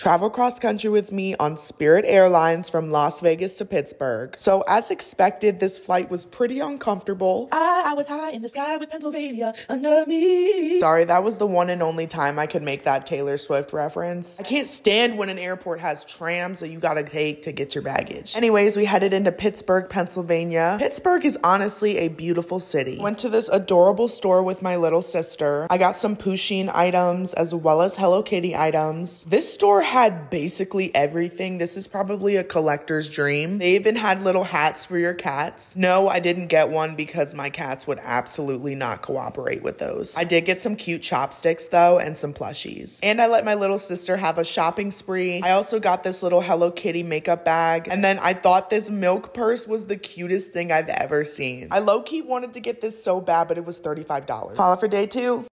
travel cross country with me on Spirit Airlines from Las Vegas to Pittsburgh. So, as expected, this flight was pretty uncomfortable. I, I was high in the sky with Pennsylvania under me. Sorry, that was the one and only time I could make that Taylor Swift reference. I can't stand when an airport has trams that you gotta take to get your baggage. Anyways, we headed into Pittsburgh, Pennsylvania. Pittsburgh is honestly a beautiful city. Went to this adorable store with my little sister. I got some Pusheen items as well as Hello Kitty items. This store had basically everything. This is probably a collector's dream. They even had little hats for your cats. No, I didn't get one because my cats would absolutely not cooperate with those. I did get some cute chopsticks though and some plushies. And I let my little sister have a shopping spree. I also got this little Hello Kitty makeup bag. And then I thought this milk purse was the cutest thing I've ever seen. I low key wanted to get this so bad, but it was $35. Follow for day two.